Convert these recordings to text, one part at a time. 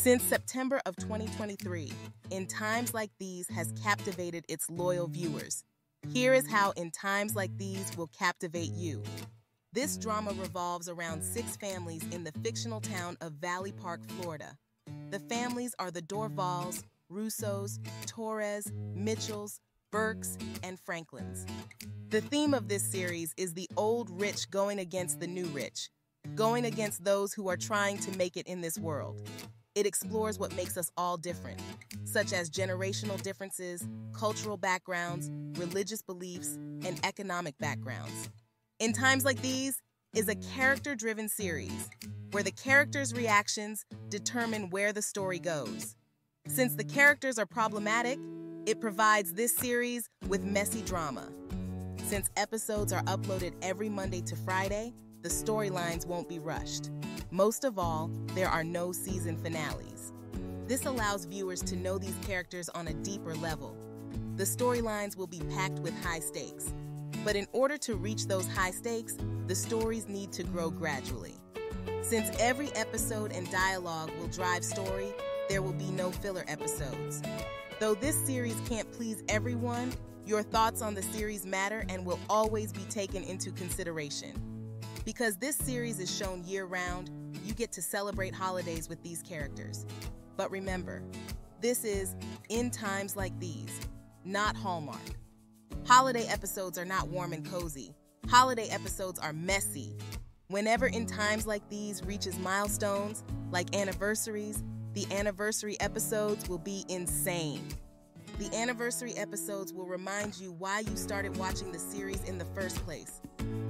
Since September of 2023, In Times Like These has captivated its loyal viewers. Here is how In Times Like These will captivate you. This drama revolves around six families in the fictional town of Valley Park, Florida. The families are the Dorvals, Russos, Torres, Mitchells, Burks, and Franklins. The theme of this series is the old rich going against the new rich, going against those who are trying to make it in this world. It explores what makes us all different, such as generational differences, cultural backgrounds, religious beliefs, and economic backgrounds. In Times Like These is a character driven series where the characters' reactions determine where the story goes. Since the characters are problematic, it provides this series with messy drama. Since episodes are uploaded every Monday to Friday, the storylines won't be rushed. Most of all, there are no season finales. This allows viewers to know these characters on a deeper level. The storylines will be packed with high stakes. But in order to reach those high stakes, the stories need to grow gradually. Since every episode and dialogue will drive story, there will be no filler episodes. Though this series can't please everyone, your thoughts on the series matter and will always be taken into consideration. Because this series is shown year round, you get to celebrate holidays with these characters. But remember, this is In Times Like These, not Hallmark. Holiday episodes are not warm and cozy. Holiday episodes are messy. Whenever In Times Like These reaches milestones, like anniversaries, the anniversary episodes will be insane. The anniversary episodes will remind you why you started watching the series in the first place.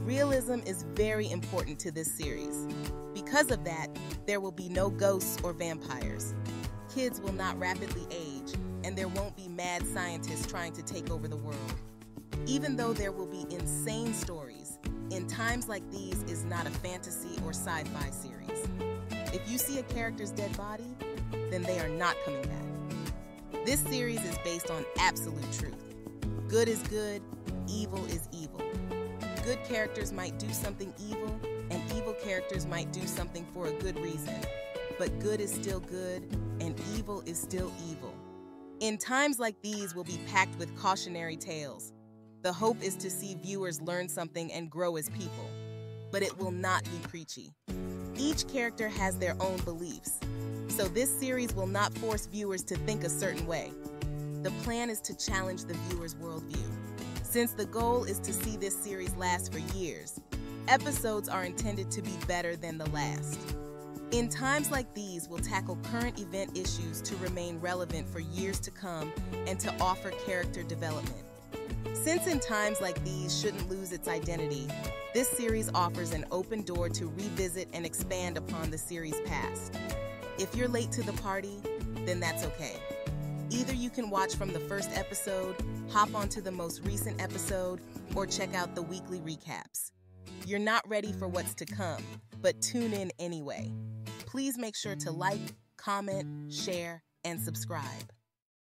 Realism is very important to this series. Because of that, there will be no ghosts or vampires. Kids will not rapidly age, and there won't be mad scientists trying to take over the world. Even though there will be insane stories, In Times Like These is not a fantasy or sci fi series. If you see a character's dead body, then they are not coming back. This series is based on absolute truth. Good is good, evil is evil. Good characters might do something evil, and evil characters might do something for a good reason. But good is still good, and evil is still evil. In times like these, we'll be packed with cautionary tales. The hope is to see viewers learn something and grow as people. But it will not be preachy. Each character has their own beliefs, so this series will not force viewers to think a certain way. The plan is to challenge the viewer's worldview. Since the goal is to see this series last for years, episodes are intended to be better than the last. In times like these, we'll tackle current event issues to remain relevant for years to come and to offer character development. Since in times like these shouldn't lose its identity, this series offers an open door to revisit and expand upon the series' past. If you're late to the party, then that's okay. Either you can watch from the first episode, hop onto the most recent episode, or check out the weekly recaps. You're not ready for what's to come, but tune in anyway. Please make sure to like, comment, share, and subscribe.